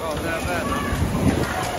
Oh, that bad, huh?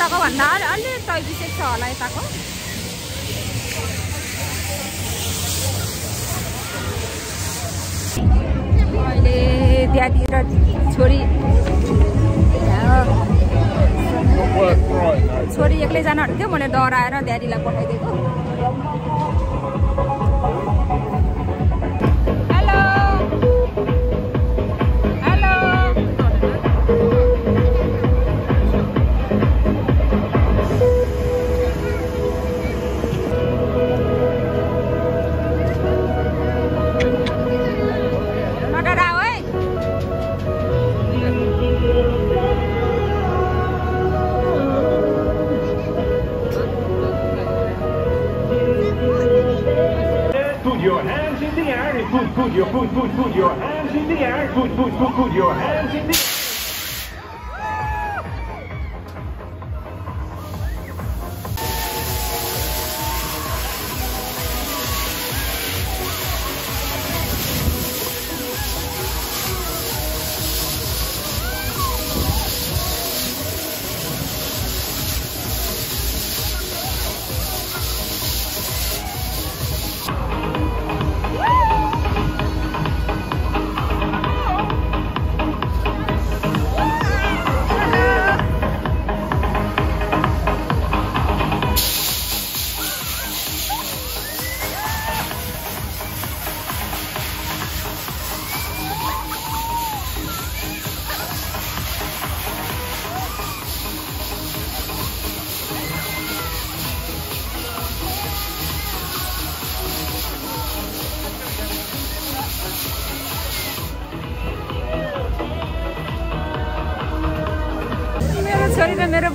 उताको भन्दा अलि अलि टैपिसेक छ होला यताको अहिले र छोरी छोरी एक्लै जानु थियो मैले डराएर ड्याडीलाई पठाइदिएको put your, put, put, put your hands in the air. Put, put, put, put your hands in the air.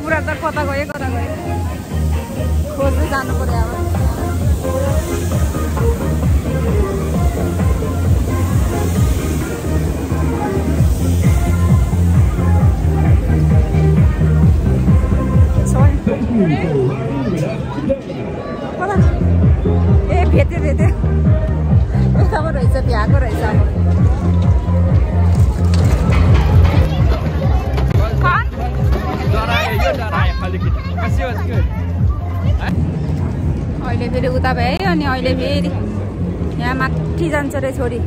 बुढा त कता गयो कता गयो खोज्दै जानु पर्यो अब अहिले फेरि उता भए अनि अहिले फेरि यहाँ माथि जान्छ रे छोरी।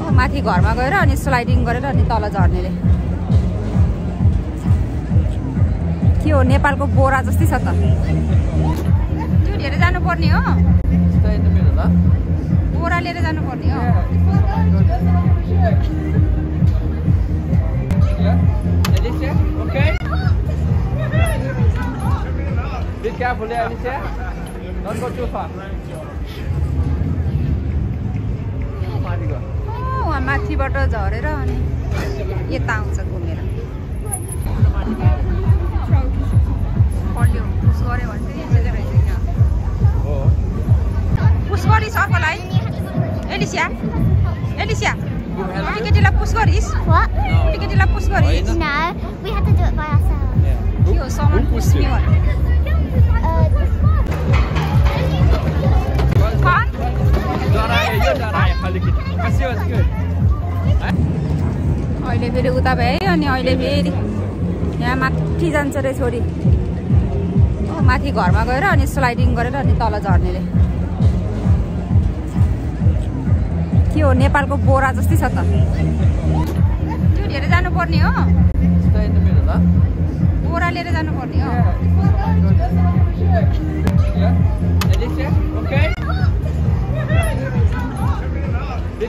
ओ, माथि घरमा गएर अनि स्लाइडिङ गरेर अनि तल झर्ने रे के हो नेपालको बोरा जस्तै छ त। त्यो लिएर जानुपर्ने हो? बोरा लिएर जानुपर्ने हो। Yeah? Alicia, okay? Be careful there, Alicia. Don't go too far. माथि गयो ओ, उहाँ माथिबाट झरेर अनि यता आउँछ घुमेर अहिले फेरि उता भए अनि अहिले फेरि यहाँ माथि जान्छ रे छोरी माथि घरमा गएर अनि स्लाइडिङ गरेर अनि तल झर्ने रे के हो नेपालको बोरा जस्तै छ त त्यो लिएर जानुपर्ने हो? बोरा लिएर जानुपर्ने हो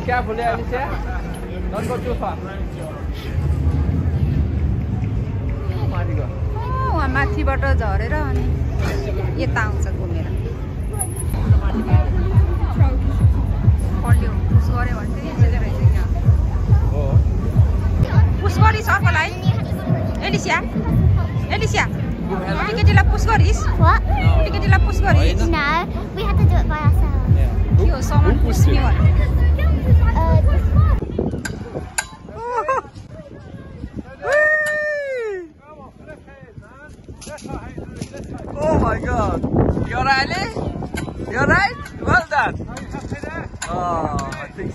Go too far. माथि गयो ओ, उहाँ माथिबाट झरेर अनि यता आउँछ घुमेर। पल्यो पुस गऱ्यो भने चाहिँ रहेछ क्या। हो। पुस गरिस् अर्कोलाई। एलिसिया एलिसिया पुस गरिस्। पुस गरिस्. के हो सामान पुस्ने भने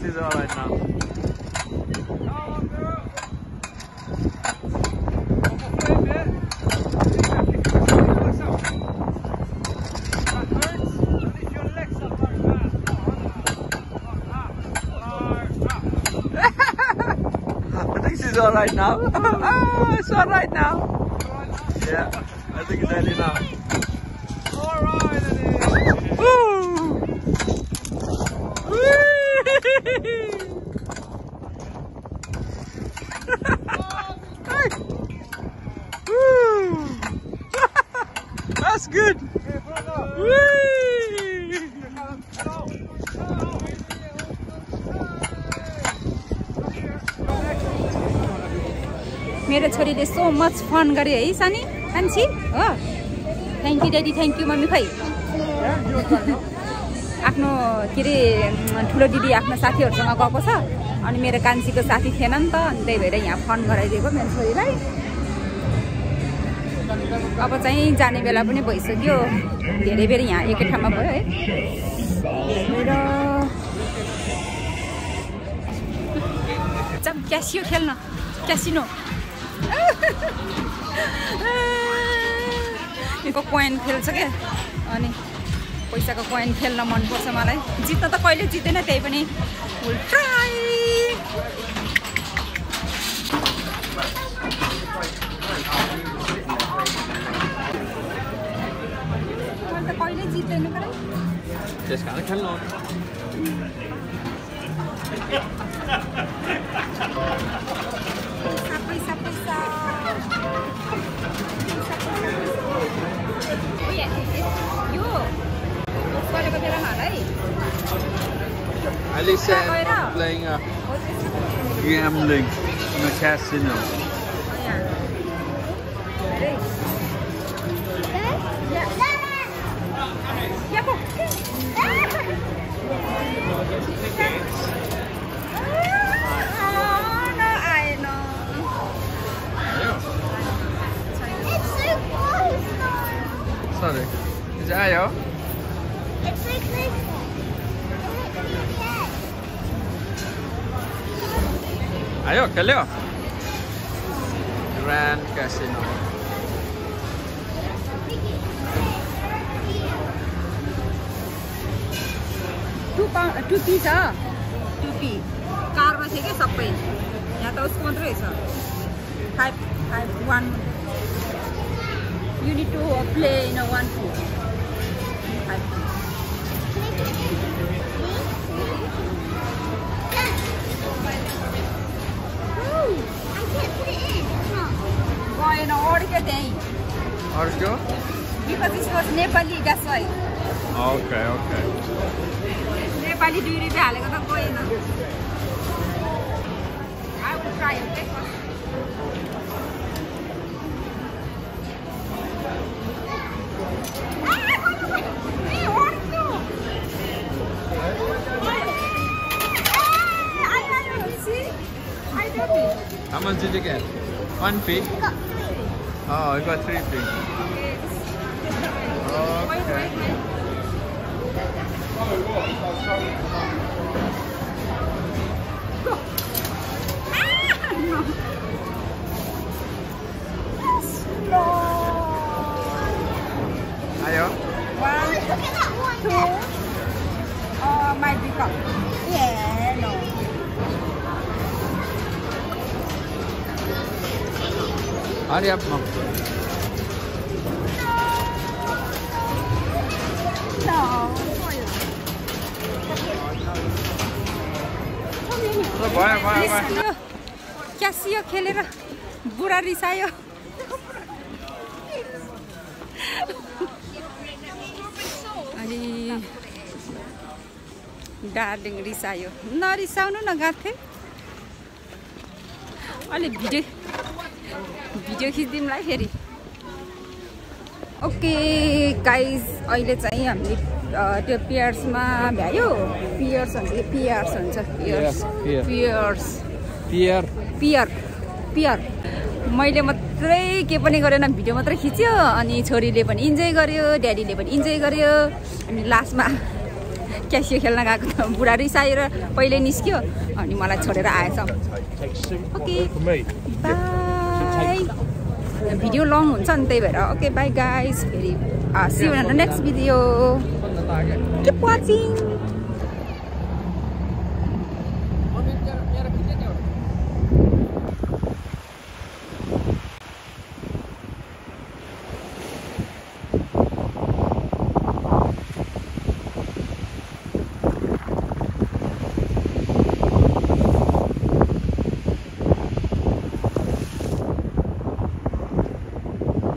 is all right now. this is all right now. oh, it's all right now. Yeah, I think it's ready now. All right, it is. That's good. मेरो छोरीले सो मच फन गरे है सानी। कान्छी हो thank you daddy thank you mummy खै आफ्नो के अरे ठुलो दिदी आफ्नो साथीहरूसँग गएको छ अनि मेरो कान्छीको साथी थिएन नि त अनि त्यही भएर यहाँ फन गराइदिएको मेरो छोरीलाई। अब चाहिँ जाने बेला पनि भइसक्यो धेरै बेर यहाँ एकै ठाउँमा भयो है। मेरो जाम क्यासियो खेल्न क्यासिनो। यहाँको कोइन खेल्छ क्या अनि पैसाको कोइन खेल्न मनपर्छ मलाई। जित्न त कहिले जित्दैन त्यही पनि विल ट्राई मैले त कहिले जित्दैन तर त्यसकारण खेल्नु Paano ba tinahanay? Playing uh, a gambling in a casino. Ready? Yeah. Yeah. sorry. Is it Ayo? It's so close. Ayo, खेल्यो Grand Casino. टु पाउ टुपी छ टुपी कारमा थियो क्या सबै यहाँ त उसको मात्रै रहेछ five five one unit to play in one two five Arjo? Because it was Nepali, that's why. Okay, okay. Nepali duty value, able to go in. I will try okay? Ah. Much did you get? One three. Oh, you got three fees. Okay. Hurry up, mom. भयो भयो Casio खेलेर बुढा रिसायो अनि darling रिसायो नरिसाउनु न गाथे अलि video video खिचिदिउँला फेरि। ओके गाइज अहिले चाहिँ हामीले त्यो पियर्समा भ्यायो। पियर्स भन्छ कि पियर्स हुन्छ पियर्स। पियर। पियर्स। पियर पियर पियर। मैले मात्रै के पनि गरेन भिडियो मात्रै खिच्यो अनि छोरीले पनि इन्जोय गर्यो ड्याडीले पनि इन्जोय गर्यो। अनि लास्टमा क्यासियो खेल्न गएको त बुढा रिसाएर पहिले निस्क्यो अनि मलाई छोडेर आएछ। ओके भिडियो लङ हुन्छ नि त्यही भएर ओके बाई गाइस फेरि see next video Keep watching.